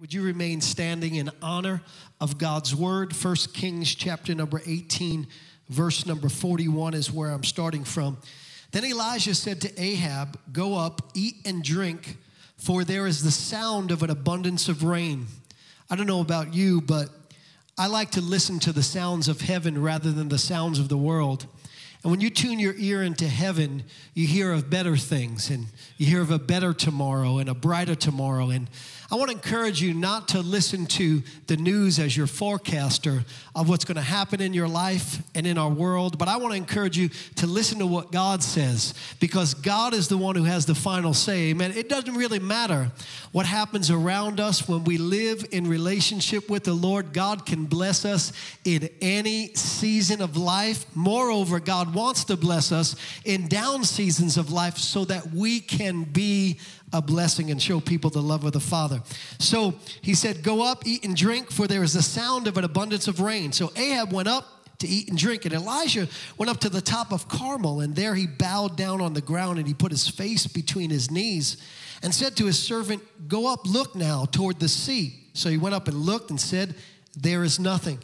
Would you remain standing in honor of God's word? First Kings chapter number 18, verse number 41 is where I'm starting from. Then Elijah said to Ahab, Go up, eat and drink, for there is the sound of an abundance of rain. I don't know about you, but I like to listen to the sounds of heaven rather than the sounds of the world. And when you tune your ear into heaven, you hear of better things and you hear of a better tomorrow and a brighter tomorrow. And I want to encourage you not to listen to the news as your forecaster of what's going to happen in your life and in our world, but I want to encourage you to listen to what God says because God is the one who has the final say. Amen. It doesn't really matter what happens around us when we live in relationship with the Lord. God can bless us in any season of life. Moreover, God wants to bless us in down seasons of life so that we can be a blessing and show people the love of the Father. So he said, Go up, eat and drink, for there is the sound of an abundance of rain. So Ahab went up to eat and drink. And Elijah went up to the top of Carmel, and there he bowed down on the ground and he put his face between his knees and said to his servant, Go up, look now toward the sea. So he went up and looked and said, There is nothing.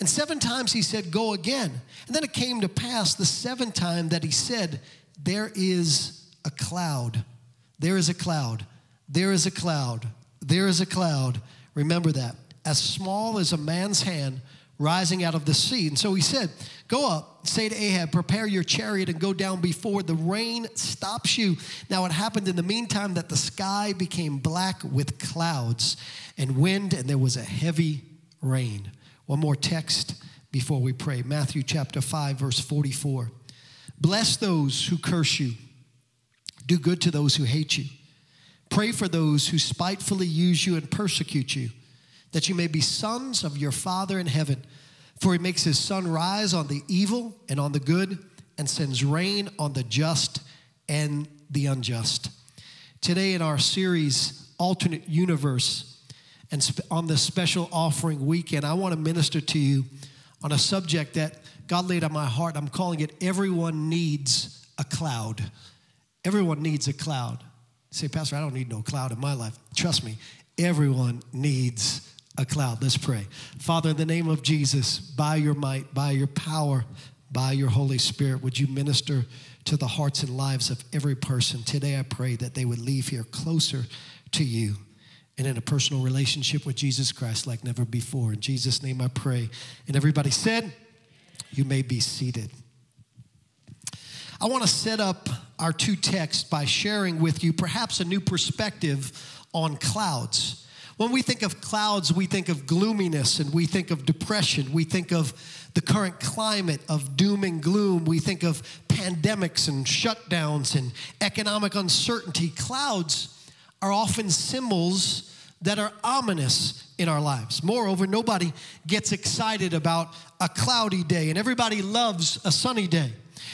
And seven times he said, Go again. And then it came to pass the seventh time that he said, There is a cloud there is a cloud. There is a cloud. There is a cloud. Remember that. As small as a man's hand rising out of the sea. And so he said, Go up, say to Ahab, prepare your chariot and go down before the rain stops you. Now it happened in the meantime that the sky became black with clouds and wind, and there was a heavy rain. One more text before we pray Matthew chapter 5, verse 44. Bless those who curse you. Do good to those who hate you. Pray for those who spitefully use you and persecute you, that you may be sons of your Father in heaven. For he makes his sun rise on the evil and on the good, and sends rain on the just and the unjust. Today, in our series, Alternate Universe, and on this special offering weekend, I want to minister to you on a subject that God laid on my heart. I'm calling it Everyone Needs a Cloud. Everyone needs a cloud. You say, Pastor, I don't need no cloud in my life. Trust me, everyone needs a cloud. Let's pray. Father, in the name of Jesus, by your might, by your power, by your Holy Spirit, would you minister to the hearts and lives of every person? Today, I pray that they would leave here closer to you and in a personal relationship with Jesus Christ like never before. In Jesus' name, I pray. And everybody said, You may be seated. I want to set up our two texts by sharing with you perhaps a new perspective on clouds. When we think of clouds, we think of gloominess and we think of depression. We think of the current climate of doom and gloom. We think of pandemics and shutdowns and economic uncertainty. Clouds are often symbols that are ominous in our lives. Moreover, nobody gets excited about a cloudy day, and everybody loves a sunny day.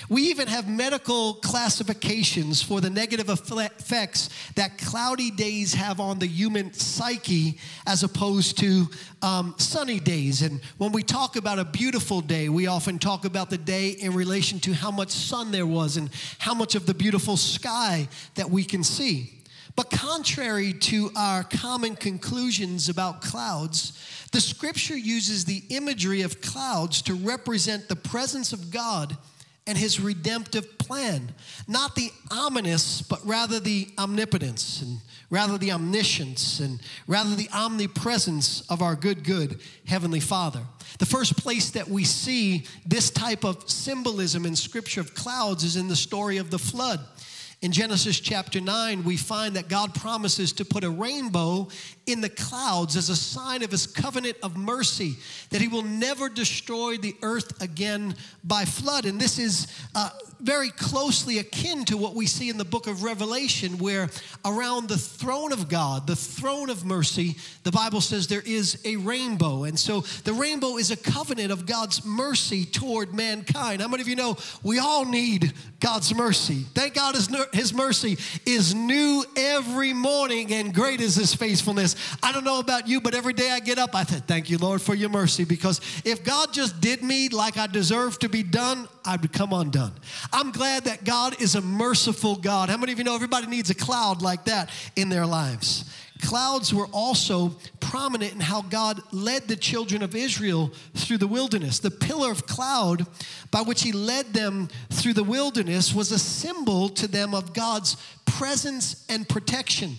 We even have medical classifications for the negative effects that cloudy days have on the human psyche as opposed to um, sunny days. And when we talk about a beautiful day, we often talk about the day in relation to how much sun there was and how much of the beautiful sky that we can see. But contrary to our common conclusions about clouds, the scripture uses the imagery of clouds to represent the presence of God and his redemptive plan. Not the ominous, but rather the omnipotence and rather the omniscience and rather the omnipresence of our good, good Heavenly Father. The first place that we see this type of symbolism in Scripture of clouds is in the story of the flood. In Genesis chapter 9, we find that God promises to put a rainbow in the clouds as a sign of his covenant of mercy, that he will never destroy the earth again by flood. And this is uh, very closely akin to what we see in the book of Revelation, where around the throne of God, the throne of mercy, the Bible says there is a rainbow. And so the rainbow is a covenant of God's mercy toward mankind. How many of you know we all need God's mercy? Thank God his, his mercy is new every morning, and great is his faithfulness. I don't know about you, but every day I get up, I say, Thank you, Lord, for your mercy, because if God just did me like I deserve to be done, I'd become undone. I'm glad that God is a merciful God. How many of you know everybody needs a cloud like that in their lives? Clouds were also prominent in how God led the children of Israel through the wilderness. The pillar of cloud by which he led them through the wilderness was a symbol to them of God's presence and protection.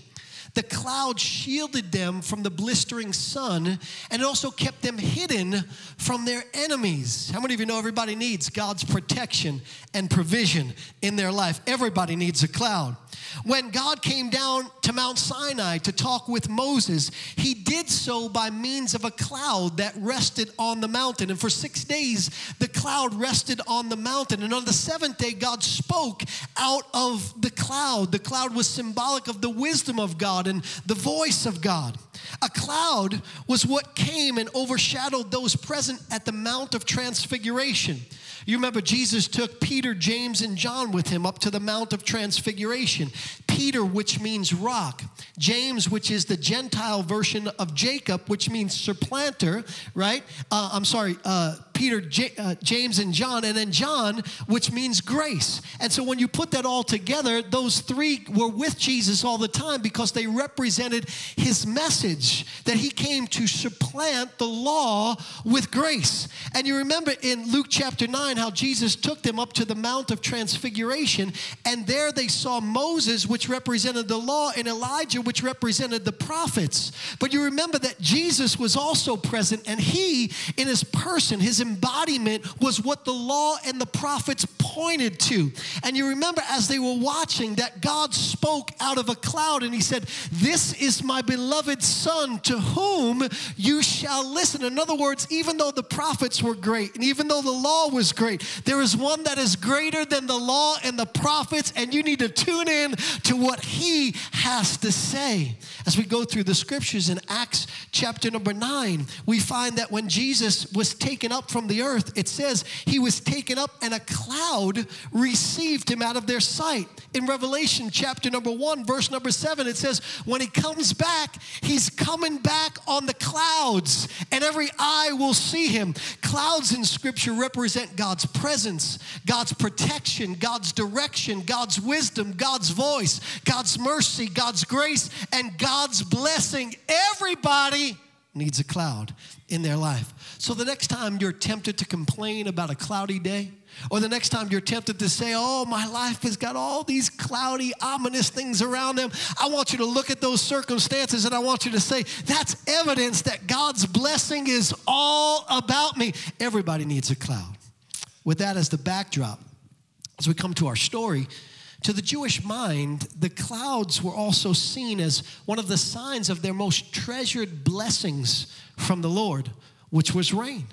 The cloud shielded them from the blistering sun and it also kept them hidden from their enemies. How many of you know everybody needs God's protection and provision in their life? Everybody needs a cloud. When God came down to Mount Sinai to talk with Moses, he did so by means of a cloud that rested on the mountain. And for six days, the cloud rested on the mountain. And on the seventh day, God spoke out of the cloud. The cloud was symbolic of the wisdom of God and the voice of God. A cloud was what came and overshadowed those present at the Mount of Transfiguration. You remember Jesus took Peter, James, and John with him up to the Mount of Transfiguration. Peter, which means rock. James, which is the Gentile version of Jacob, which means supplanter, right? Uh, I'm sorry, uh, Peter, J- uh, James, and John, and then John, which means grace. And so when you put that all together, those three were with Jesus all the time because they represented his message that he came to supplant the law with grace. And you remember in Luke chapter 9 how Jesus took them up to the Mount of Transfiguration, and there they saw Moses, which represented the law, and Elijah, which represented the prophets. But you remember that Jesus was also present, and he, in his person, his embodiment was what the law and the prophets pointed to. And you remember as they were watching that God spoke out of a cloud and he said, This is my beloved Son to whom you shall listen. In other words, even though the prophets were great and even though the law was great, there is one that is greater than the law and the prophets, and you need to tune in to what he has to say. As we go through the scriptures in Acts chapter number nine, we find that when Jesus was taken up from the earth, it says he was taken up and a cloud received him out of their sight. In Revelation chapter number one, verse number seven, it says, when he comes back, he's coming back on the clouds and every eye will see him. Clouds in scripture represent God's presence, God's protection, God's direction, God's wisdom, God's voice, God's mercy, God's grace, and God's blessing. Everybody needs a cloud in their life. So the next time you're tempted to complain about a cloudy day, or the next time you're tempted to say, Oh, my life has got all these cloudy, ominous things around them, I want you to look at those circumstances and I want you to say, That's evidence that God's blessing is all about me. Everybody needs a cloud. With that as the backdrop, as we come to our story, to the Jewish mind, the clouds were also seen as one of the signs of their most treasured blessings from the Lord, which was rain.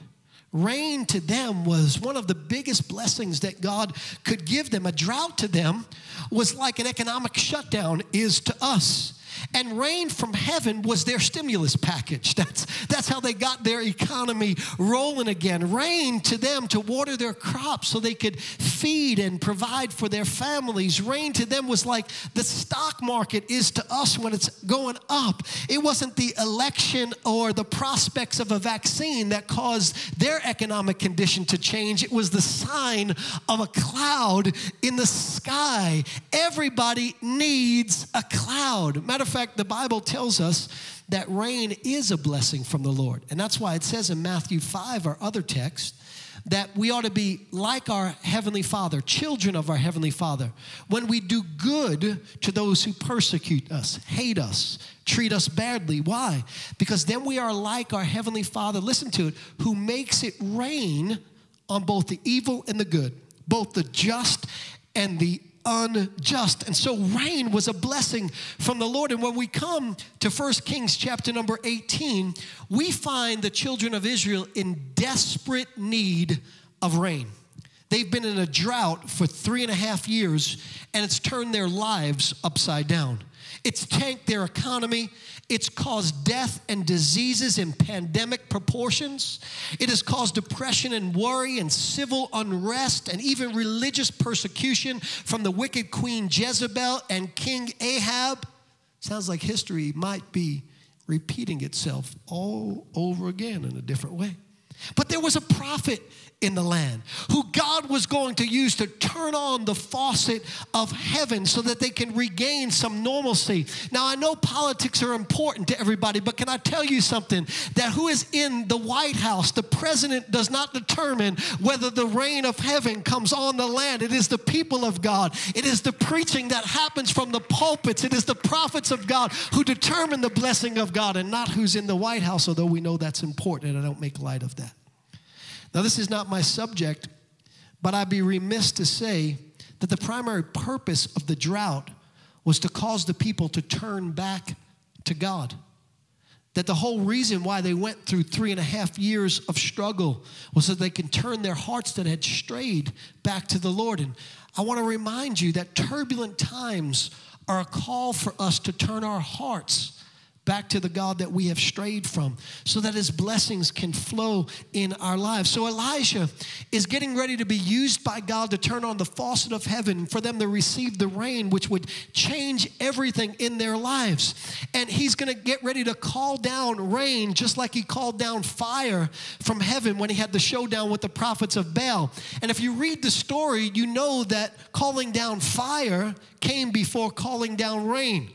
Rain to them was one of the biggest blessings that God could give them. A drought to them was like an economic shutdown is to us. And rain from heaven was their stimulus package. That's, that's how they got their economy rolling again. Rain to them to water their crops so they could feed and provide for their families. Rain to them was like the stock market is to us when it's going up. It wasn't the election or the prospects of a vaccine that caused their economic condition to change. It was the sign of a cloud in the sky. Everybody needs a cloud. Matter of fact, the Bible tells us that rain is a blessing from the Lord. And that's why it says in Matthew 5 or other text that we ought to be like our Heavenly Father, children of our Heavenly Father, when we do good to those who persecute us, hate us, treat us badly. Why? Because then we are like our Heavenly Father, listen to it, who makes it rain on both the evil and the good, both the just and the unjust. And so rain was a blessing from the Lord. And when we come to 1 Kings chapter number 18, we find the children of Israel in desperate need of rain. They've been in a drought for three and a half years, and it's turned their lives upside down. It's tanked their economy. It's caused death and diseases in pandemic proportions. It has caused depression and worry and civil unrest and even religious persecution from the wicked Queen Jezebel and King Ahab. Sounds like history might be repeating itself all over again in a different way. But there was a prophet in the land who God was going to use to turn on the faucet of heaven so that they can regain some normalcy. Now, I know politics are important to everybody, but can I tell you something? That who is in the White House, the president does not determine whether the rain of heaven comes on the land. It is the people of God, it is the preaching that happens from the pulpits, it is the prophets of God who determine the blessing of God and not who's in the White House, although we know that's important and I don't make light of that. Now, this is not my subject, but I'd be remiss to say that the primary purpose of the drought was to cause the people to turn back to God. That the whole reason why they went through three and a half years of struggle was so they can turn their hearts that had strayed back to the Lord. And I want to remind you that turbulent times are a call for us to turn our hearts back to the God that we have strayed from so that his blessings can flow in our lives. So Elijah is getting ready to be used by God to turn on the faucet of heaven for them to receive the rain, which would change everything in their lives. And he's going to get ready to call down rain just like he called down fire from heaven when he had the showdown with the prophets of Baal. And if you read the story, you know that calling down fire came before calling down rain.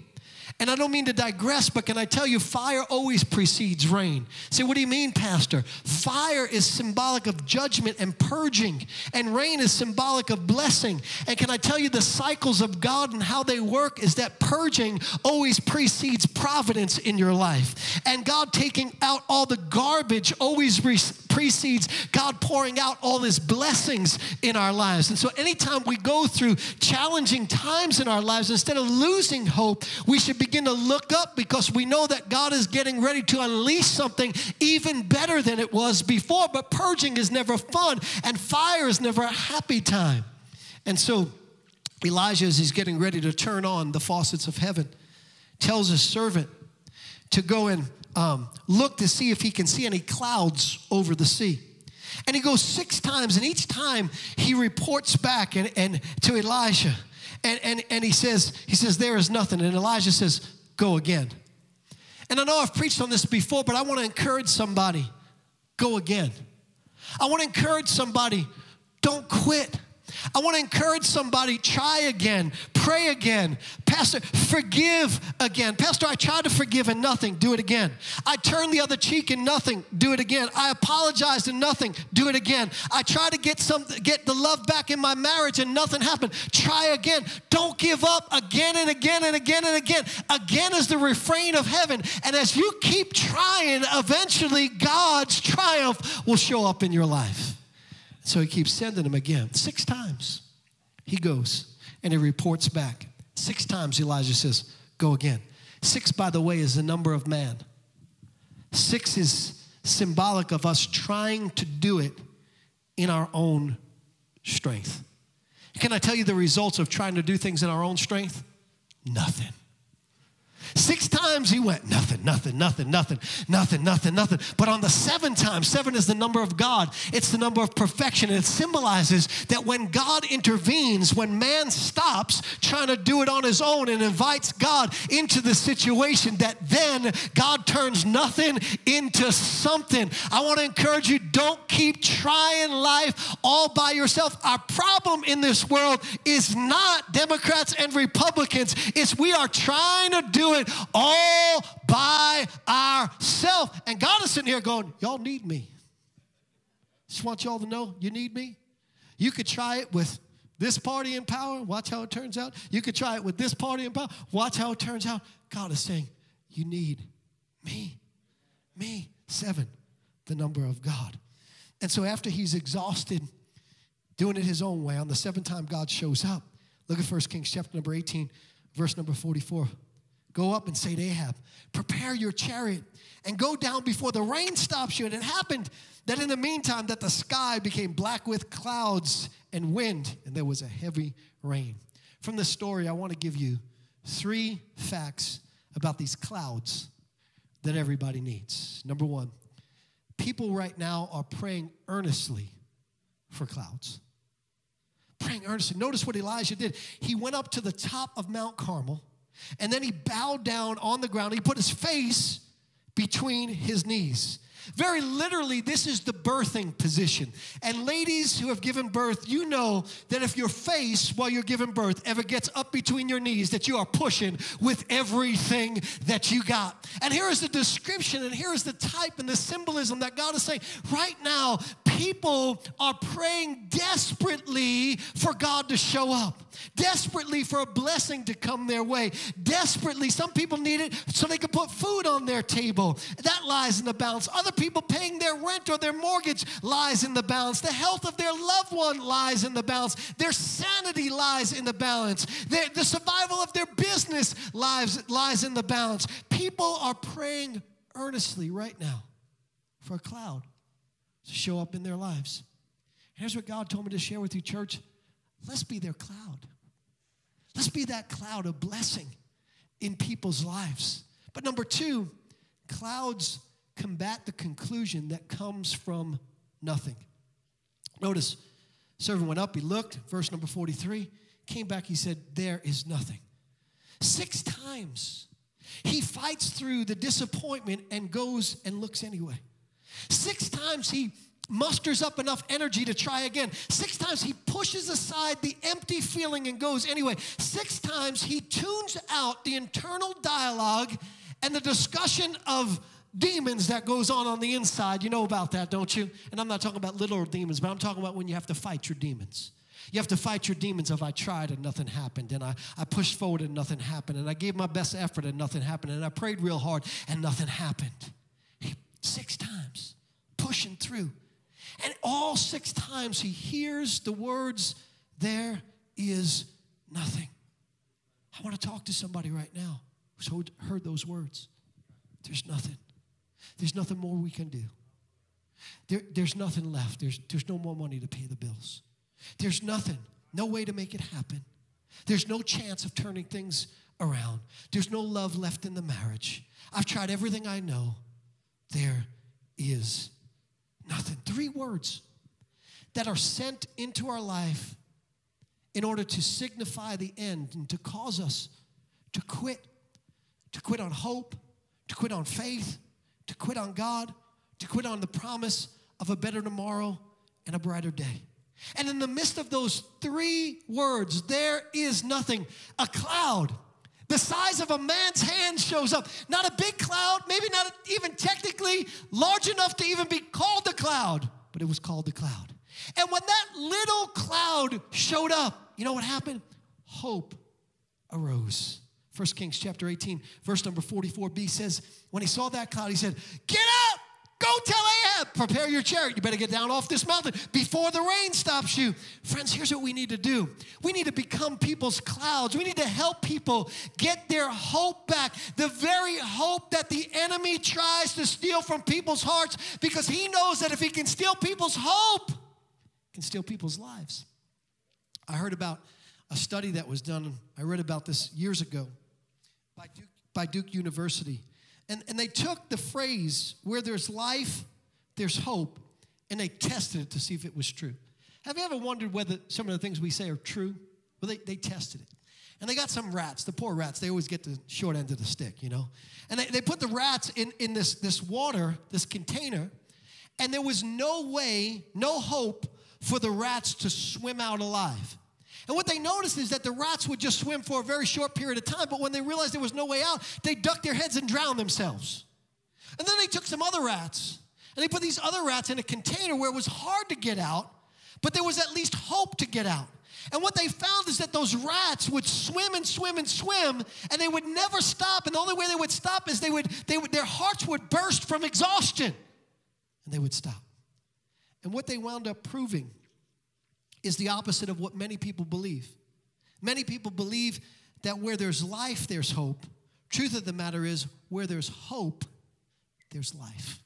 And I don't mean to digress, but can I tell you, fire always precedes rain. Say, what do you mean, Pastor? Fire is symbolic of judgment and purging, and rain is symbolic of blessing. And can I tell you, the cycles of God and how they work is that purging always precedes providence in your life. And God taking out all the garbage always precedes God pouring out all his blessings in our lives. And so, anytime we go through challenging times in our lives, instead of losing hope, we should begin to look up because we know that God is getting ready to unleash something even better than it was before. But purging is never fun, and fire is never a happy time. And so, Elijah, as he's getting ready to turn on the faucets of heaven, tells his servant to go and um, look to see if he can see any clouds over the sea. And he goes six times, and each time he reports back and, and to Elijah. And, and, and he says, he says, there is nothing. And Elijah says, go again. And I know I've preached on this before, but I want to encourage somebody, go again. I want to encourage somebody, don't quit. I want to encourage somebody try again, pray again. Pastor, forgive again. Pastor, I tried to forgive and nothing, do it again. I turned the other cheek and nothing, do it again. I apologized and nothing, do it again. I tried to get some get the love back in my marriage and nothing happened. Try again. Don't give up again and again and again and again. Again is the refrain of heaven. And as you keep trying, eventually God's triumph will show up in your life. So he keeps sending him again. Six times he goes and he reports back. Six times Elijah says, Go again. Six, by the way, is the number of man. Six is symbolic of us trying to do it in our own strength. Can I tell you the results of trying to do things in our own strength? Nothing. Six times he went, nothing, nothing, nothing, nothing, nothing, nothing, nothing. But on the seventh time, seven is the number of God, it's the number of perfection. And it symbolizes that when God intervenes, when man stops trying to do it on his own and invites God into the situation, that then God turns nothing into something. I want to encourage you don't keep trying life all by yourself. Our problem in this world is not Democrats and Republicans, it's we are trying to do it it all by ourselves. And God is sitting here going, Y'all need me. Just want y'all to know you need me. You could try it with this party in power. Watch how it turns out. You could try it with this party in power. Watch how it turns out. God is saying, You need me. Me. Seven, the number of God. And so after he's exhausted doing it his own way, on the seventh time God shows up, look at 1 Kings chapter number 18, verse number 44. Go up and say to Ahab, Prepare your chariot and go down before the rain stops you. And it happened that in the meantime that the sky became black with clouds and wind, and there was a heavy rain. From this story, I want to give you three facts about these clouds that everybody needs. Number one, people right now are praying earnestly for clouds. Praying earnestly. Notice what Elijah did. He went up to the top of Mount Carmel and then he bowed down on the ground. He put his face between his knees. Very literally, this is the birthing position. And ladies who have given birth, you know that if your face while you're giving birth ever gets up between your knees, that you are pushing with everything that you got. And here is the description, and here is the type and the symbolism that God is saying. Right now, people are praying desperately for God to show up, desperately for a blessing to come their way, desperately. Some people need it so they can put food on their table. That lies in the balance. Other people paying their rent or their mortgage lies in the balance. The health of their loved one lies in the balance. Their sanity lies in the balance. Their, the survival of their business lies, lies in the balance. People are praying earnestly right now for a cloud to show up in their lives. Here's what God told me to share with you, church. Let's be their cloud. Let's be that cloud of blessing in people's lives. But number two, clouds combat the conclusion that comes from nothing. Notice, servant went up, he looked, verse number 43, came back, he said, There is nothing. Six times he fights through the disappointment and goes and looks anyway. Six times he musters up enough energy to try again. Six times he pushes aside the empty feeling and goes anyway. Six times he tunes out the internal dialogue and the discussion of demons that goes on on the inside. You know about that, don't you? And I'm not talking about little demons, but I'm talking about when you have to fight your demons. You have to fight your demons of I tried and nothing happened, and I, I pushed forward and nothing happened, and I gave my best effort and nothing happened, and I prayed real hard and nothing happened. Six times, pushing through. And all six times he hears the words, There is nothing. I want to talk to somebody right now who's heard those words. There's nothing. There's nothing more we can do. There, there's nothing left. There's, there's no more money to pay the bills. There's nothing, no way to make it happen. There's no chance of turning things around. There's no love left in the marriage. I've tried everything I know. There is nothing. Three words that are sent into our life in order to signify the end and to cause us to quit, to quit on hope, to quit on faith, to quit on God, to quit on the promise of a better tomorrow and a brighter day. And in the midst of those three words, there is nothing. A cloud the size of a man's hand shows up. Not a big cloud, maybe not even technically large enough to even be called a cloud, but it was called the cloud. And when that little cloud showed up, you know what happened? Hope arose. 1 Kings chapter 18, verse number 44b says, when he saw that cloud, he said, Get up! Go tell Ahab, prepare your chariot. You better get down off this mountain before the rain stops you. Friends, here's what we need to do we need to become people's clouds. We need to help people get their hope back, the very hope that the enemy tries to steal from people's hearts because he knows that if he can steal people's hope, can steal people's lives. I heard about a study that was done, I read about this years ago by Duke, by Duke University. And, and they took the phrase, where there's life, there's hope, and they tested it to see if it was true. Have you ever wondered whether some of the things we say are true? Well, they, they tested it. And they got some rats, the poor rats, they always get the short end of the stick, you know? And they, they put the rats in, in this, this water, this container, and there was no way, no hope for the rats to swim out alive. And what they noticed is that the rats would just swim for a very short period of time, but when they realized there was no way out, they ducked their heads and drowned themselves. And then they took some other rats and they put these other rats in a container where it was hard to get out, but there was at least hope to get out. And what they found is that those rats would swim and swim and swim, and they would never stop. And the only way they would stop is they would, they would their hearts would burst from exhaustion, and they would stop. And what they wound up proving is the opposite of what many people believe. Many people believe that where there's life, there's hope. Truth of the matter is, where there's hope, there's life.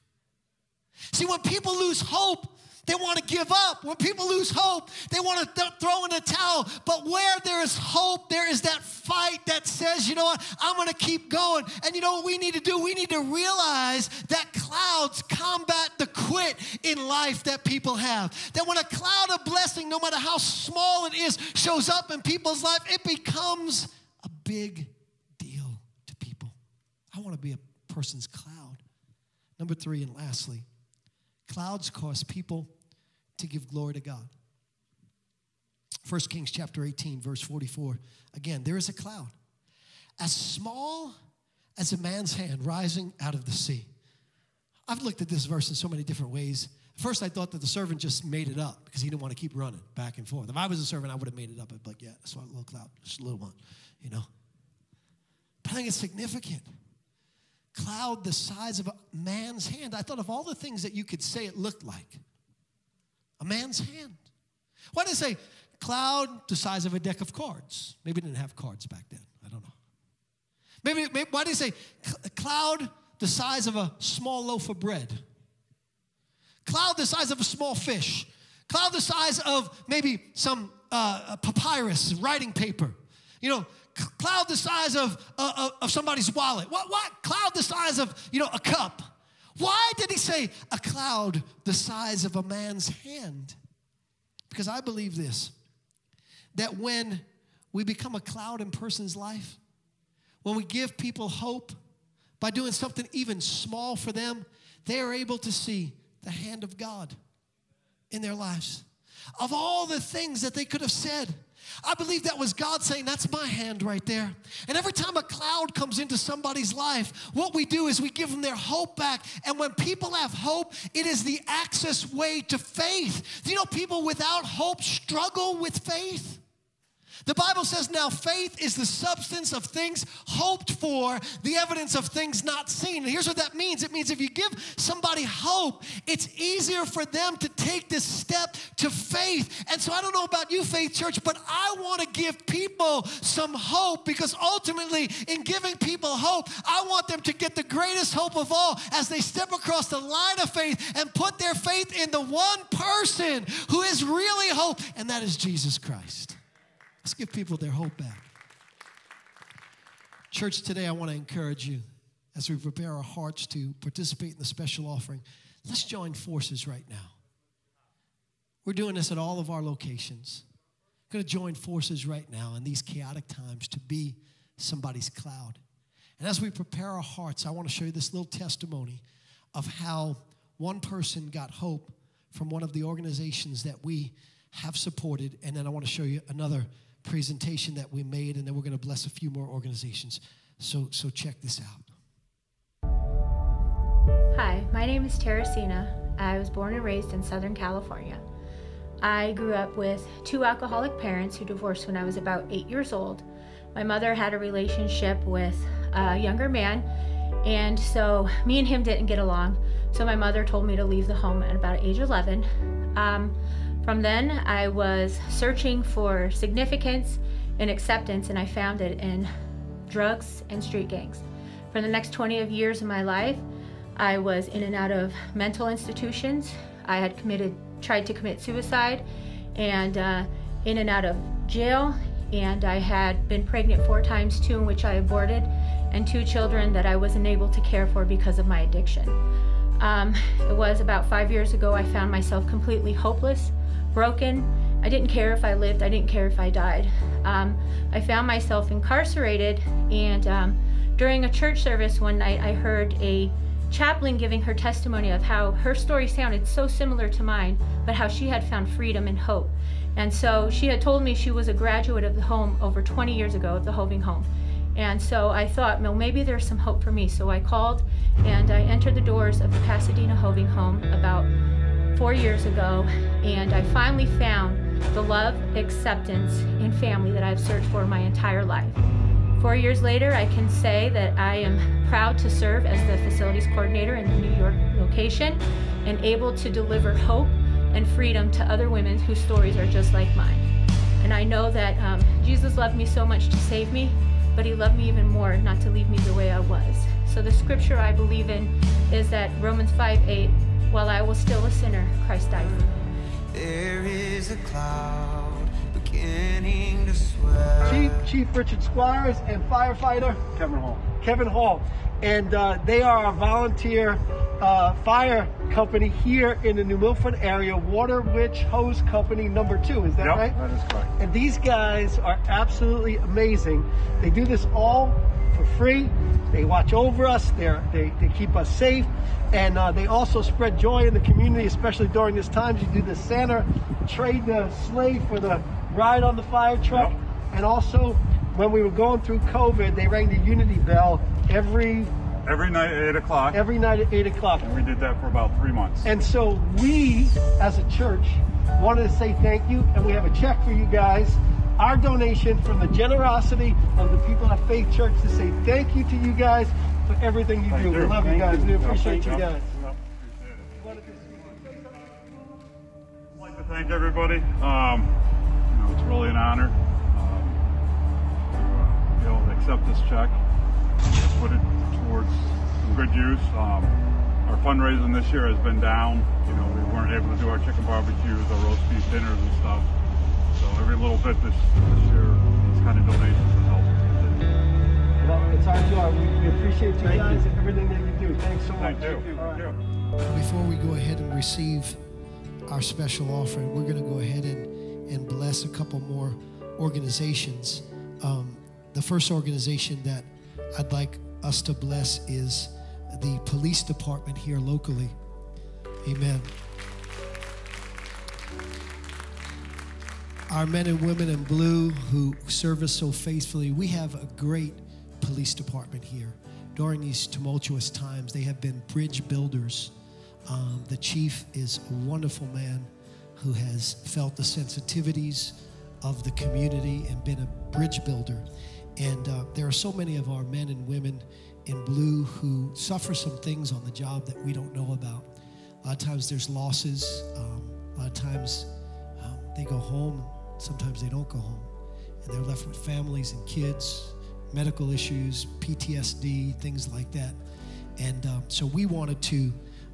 See, when people lose hope, they want to give up. When people lose hope, they want to th- throw in a towel. But where there is hope, there is that fight that says, you know what, I'm going to keep going. And you know what we need to do? We need to realize that clouds combat the quit in life that people have. That when a cloud of blessing, no matter how small it is, shows up in people's life, it becomes a big deal to people. I want to be a person's cloud. Number three, and lastly, clouds cause people to give glory to God. 1 Kings chapter 18, verse 44. Again, there is a cloud as small as a man's hand rising out of the sea. I've looked at this verse in so many different ways. First, I thought that the servant just made it up because he didn't want to keep running back and forth. If I was a servant, I would have made it up. I'd be like, yeah, that's a little cloud, just a little one, you know. But I think it's significant. Cloud the size of a man's hand. I thought of all the things that you could say it looked like. A man's hand. Why did it say cloud the size of a deck of cards? Maybe didn't have cards back then. I don't know. Maybe, maybe why did it say cloud the size of a small loaf of bread? Cloud the size of a small fish. Cloud the size of maybe some uh, papyrus, writing paper. You know, cloud the size of, uh, of somebody's wallet. What, what? Cloud the size of, you know, a cup. Why did he say a cloud the size of a man's hand? Because I believe this that when we become a cloud in person's life, when we give people hope by doing something even small for them, they are able to see the hand of God in their lives. Of all the things that they could have said, I believe that was God saying, That's my hand right there. And every time a cloud comes into somebody's life, what we do is we give them their hope back. And when people have hope, it is the access way to faith. Do you know people without hope struggle with faith? The Bible says now faith is the substance of things hoped for, the evidence of things not seen. And here's what that means it means if you give somebody hope, it's easier for them to take this step to faith. And so I don't know about you, Faith Church, but I want to give people some hope because ultimately, in giving people hope, I want them to get the greatest hope of all as they step across the line of faith and put their faith in the one person who is really hope, and that is Jesus Christ. Let's give people their hope back. Church, today I want to encourage you as we prepare our hearts to participate in the special offering. Let's join forces right now. We're doing this at all of our locations. We're going to join forces right now in these chaotic times to be somebody's cloud. And as we prepare our hearts, I want to show you this little testimony of how one person got hope from one of the organizations that we have supported. And then I want to show you another presentation that we made, and then we're going to bless a few more organizations. So, so check this out. Hi, my name is Teresina. I was born and raised in Southern California. I grew up with two alcoholic parents who divorced when I was about eight years old. My mother had a relationship with a younger man, and so me and him didn't get along. So my mother told me to leave the home at about age 11. Um, from then, I was searching for significance and acceptance, and I found it in drugs and street gangs. For the next 20 of years of my life, I was in and out of mental institutions. I had committed, tried to commit suicide, and uh, in and out of jail. And I had been pregnant four times, two in which I aborted, and two children that I wasn't able to care for because of my addiction. Um, it was about five years ago I found myself completely hopeless broken. I didn't care if I lived, I didn't care if I died. Um, I found myself incarcerated, and um, during a church service one night, I heard a chaplain giving her testimony of how her story sounded so similar to mine, but how she had found freedom and hope. And so she had told me she was a graduate of the home over 20 years ago, of the Hoving Home. And so I thought, well, maybe there's some hope for me. So I called and I entered the doors of the Pasadena Hoving Home about four years ago, and I finally found the love, acceptance, and family that I've searched for my entire life. Four years later, I can say that I am proud to serve as the facilities coordinator in the New York location and able to deliver hope and freedom to other women whose stories are just like mine. And I know that um, Jesus loved me so much to save me, but he loved me even more not to leave me the way I was. So the scripture I believe in is that Romans 5 8 while I was still a sinner, Christ died for me. There is a cloud beginning to swell. Chief, Chief Richard Squires and firefighter Kevin Hall. Kevin Hall. And uh, they are a volunteer uh, fire company here in the New Milford area, Water Witch Hose Company number two. Is that yep, right? That is correct. And these guys are absolutely amazing. They do this all for free. They watch over us. They're, they they keep us safe, and uh, they also spread joy in the community, especially during this time. You do the Santa trade the sleigh for the ride on the fire truck, Yep. and also when we were going through COVID, they rang the Unity bell every Every night at 8 o'clock. every night at eight o'clock. we did that for about three months. And so we, as a church, wanted to say thank you, and we have a check for you guys. Our donation from the generosity of the people at Faith Church to say thank you to you guys for everything you do. We love you guys. We appreciate you guys. yep, appreciate it. I'd like to thank everybody. Um, you know, it's really an honor um, to uh, be able to accept this check, and put it towards some good use. Um, our fundraising this year has been down. You know, we weren't able to do our chicken barbecues, our roast beef dinners and stuff. So every little bit this, this year, these kind of donations have helped. Well, it's our job. We, we appreciate you guys and everything that you do. Thanks so much. Thank you. All Thank right. Before we go ahead and receive our special offering, we're going to go ahead and, and bless a couple more organizations. Um, the first organization that I'd like us to bless is the police department here locally. Amen. Our men and women in blue who serve us so faithfully, we have a great police department here. During these tumultuous times, they have been bridge builders. Um, the chief is a wonderful man who has felt the sensitivities of the community and been a bridge builder. And uh, there are so many of our men and women in blue who suffer some things on the job that we don't know about. A lot of times there's losses. Um, a lot of times um, they go home. Sometimes they don't go home. And they're left with families and kids, medical issues, PTSD, things like that. And um, so we wanted to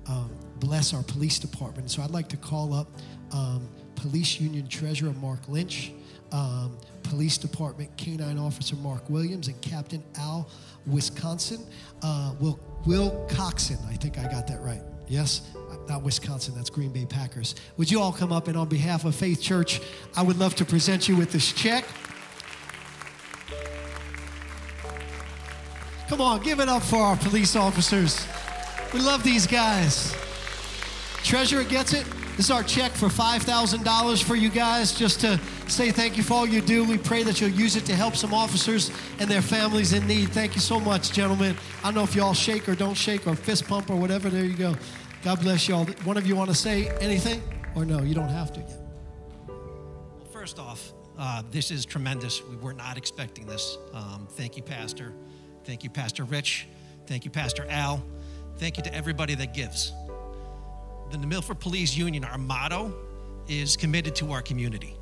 um, bless our police department. So I'd like to call up um, Police Union Treasurer Mark Lynch, um, Police Department Canine Officer Mark Williams, and Captain Al Wisconsin. Uh, Will, Will Coxon, I think I got that right. Yes? Not Wisconsin, that's Green Bay Packers. Would you all come up and on behalf of Faith Church, I would love to present you with this check. Come on, give it up for our police officers. We love these guys. Treasurer gets it. This is our check for $5,000 for you guys just to say thank you for all you do. We pray that you'll use it to help some officers and their families in need. Thank you so much, gentlemen. I don't know if you all shake or don't shake or fist pump or whatever. There you go. God bless you all. One of you want to say anything? Or no, you don't have to yet. Well, first off, uh, this is tremendous. We were not expecting this. Um, thank you, Pastor. Thank you, Pastor Rich. Thank you, Pastor Al. Thank you to everybody that gives. The New Milford Police Union, our motto is committed to our community.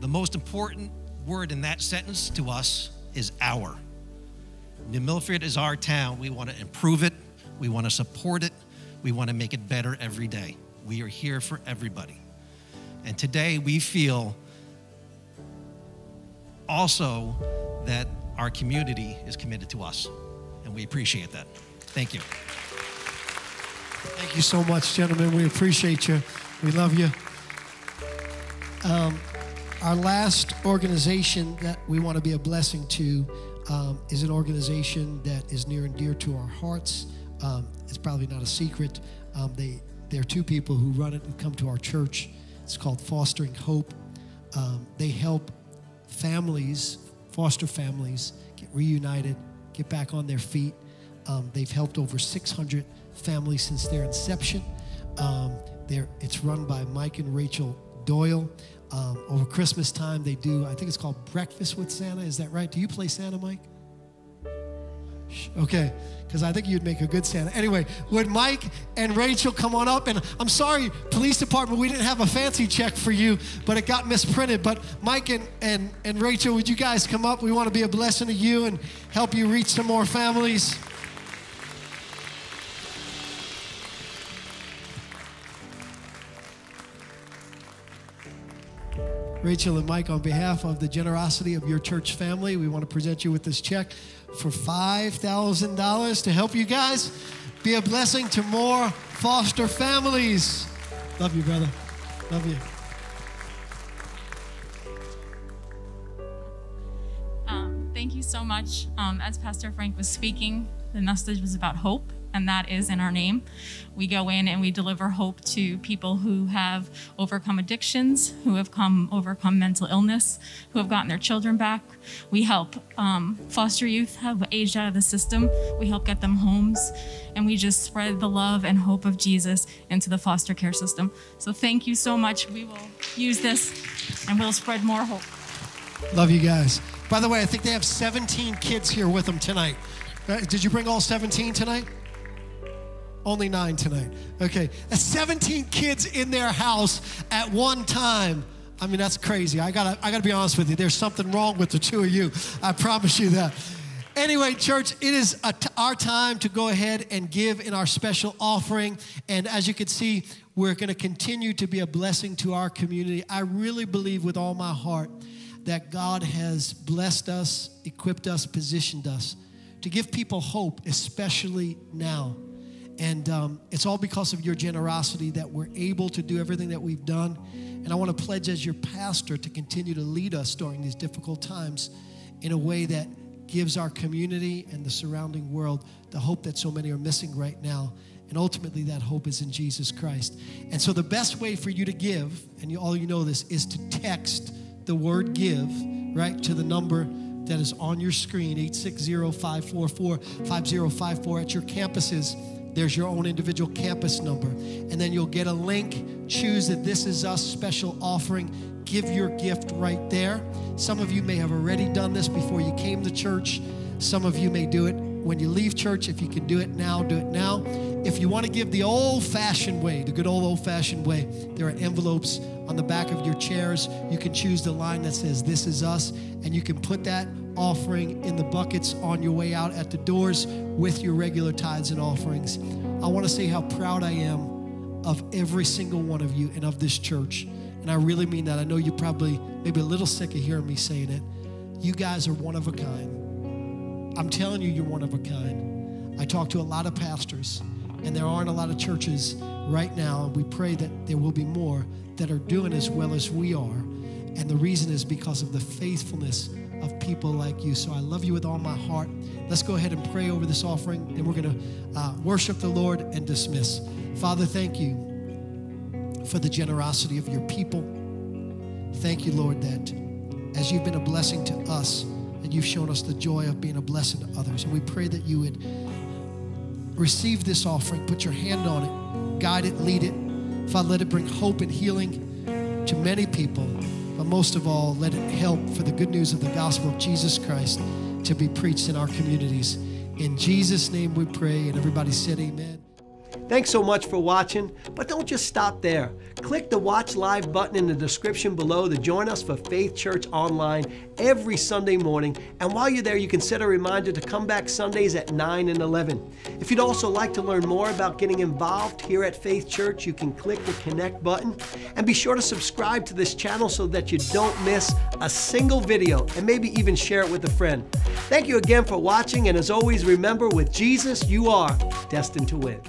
The most important word in that sentence to us is our. New Milford is our town. We want to improve it, we want to support it, we want to make it better every day. We are here for everybody. And today we feel also that our community is committed to us, and we appreciate that. Thank you. Thank you so much, gentlemen. We appreciate you. We love you. Um, our last organization that we want to be a blessing to um, is an organization that is near and dear to our hearts. Um, it's probably not a secret. Um, they, there are two people who run it and come to our church. It's called Fostering Hope. Um, they help families, foster families, get reunited, get back on their feet. Um, they've helped over 600 families since their inception. Um, it's run by Mike and Rachel Doyle. Um, over Christmas time, they do, I think it's called Breakfast with Santa. Is that right? Do you play Santa, Mike? Okay, because I think you'd make a good Santa. Anyway, would Mike and Rachel come on up? And I'm sorry, police department, we didn't have a fancy check for you, but it got misprinted. But Mike and, and, and Rachel, would you guys come up? We want to be a blessing to you and help you reach some more families. Rachel and Mike, on behalf of the generosity of your church family, we want to present you with this check for $5,000 to help you guys be a blessing to more foster families. Love you, brother. Love you. Um, thank you so much. Um, as Pastor Frank was speaking, the message was about hope and that is in our name. We go in and we deliver hope to people who have overcome addictions, who have come overcome mental illness, who have gotten their children back. We help um, foster youth have aged out of the system. We help get them homes, and we just spread the love and hope of Jesus into the foster care system. So thank you so much. We will use this, and we'll spread more hope. Love you guys. By the way, I think they have 17 kids here with them tonight. Uh, Did you bring all 17 tonight? Only nine tonight. Okay. That's 17 kids in their house at one time. I mean, that's crazy. I gotta, I gotta be honest with you. There's something wrong with the two of you. I promise you that. Anyway, church, it is our time to go ahead and give in our special offering. And as you can see, we're going to continue to be a blessing to our community. I really believe with all my heart that God has blessed us, equipped us, positioned us to give people hope, especially now. And um, it's all because of your generosity that we're able to do everything that we've done. And I want to pledge as your pastor to continue to lead us during these difficult times in a way that gives our community and the surrounding world the hope that so many are missing right now. And ultimately, that hope is in Jesus Christ. And so, the best way for you to give, and you, all you know this, is to text the word give, right, to the number that is on your screen 860 544 5054 at your campuses. There's your own individual campus number. And then you'll get a link. Choose that this is us special offering. Give your gift right there. Some of you may have already done this before you came to church. Some of you may do it when you leave church. If you can do it now, do it now. If you want to give the old fashioned way, the good old old fashioned way, there are envelopes on the back of your chairs. You can choose the line that says, This is us, and you can put that offering in the buckets on your way out at the doors with your regular tithes and offerings. I want to say how proud I am of every single one of you and of this church. And I really mean that. I know you're probably maybe a little sick of hearing me saying it. You guys are one of a kind. I'm telling you, you're one of a kind. I talk to a lot of pastors, and there aren't a lot of churches right now. We pray that there will be more that are doing as well as we are. And the reason is because of the faithfulness of people like you. So I love you with all my heart. Let's go ahead and pray over this offering, and we're going to uh, worship the Lord and dismiss. Father, thank you for the generosity of your people. Thank you, Lord, that as you've been a blessing to us, and you've shown us the joy of being a blessing to others. And we pray that you would receive this offering, put your hand on it, guide it, lead it. Father, let it bring hope and healing to many people. But most of all, let it help for the good news of the gospel of Jesus Christ to be preached in our communities. In Jesus' name we pray, and everybody said, Amen. Thanks so much for watching, but don't just stop there. Click the Watch Live button in the description below to join us for Faith Church Online every Sunday morning. And while you're there, you can set a reminder to come back Sundays at 9 and 11. If you'd also like to learn more about getting involved here at Faith Church, you can click the Connect button. And be sure to subscribe to this channel so that you don't miss a single video and maybe even share it with a friend. Thank you again for watching, and as always, remember with Jesus, you are destined to win.